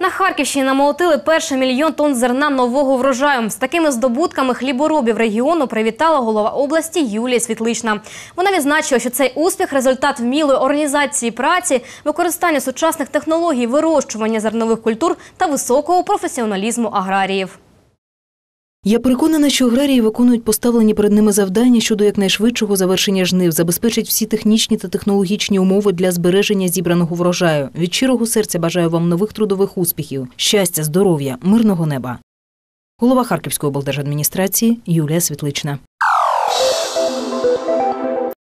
На Харківщині намолотили перший мільйон тонн зерна нового врожаю. З такими здобутками хліборобів регіону привітала голова області Юлія Світлична. Вона відзначила, що цей успіх результат вмілої організації праці, використання сучасних технологій, вирощування зернових культур та високого професіоналізму аграріїв. Я переконана, що аграрії виконують поставлені перед ними завдання щодо якнайшвидшого завершення жнив, забезпечать всі технічні та технологічні умови для збереження зібраного врожаю. Від щирого серця бажаю вам нових трудових успіхів, щастя, здоров'я, мирного неба. Голова Харківської облдержадміністрації Юлія Світлична.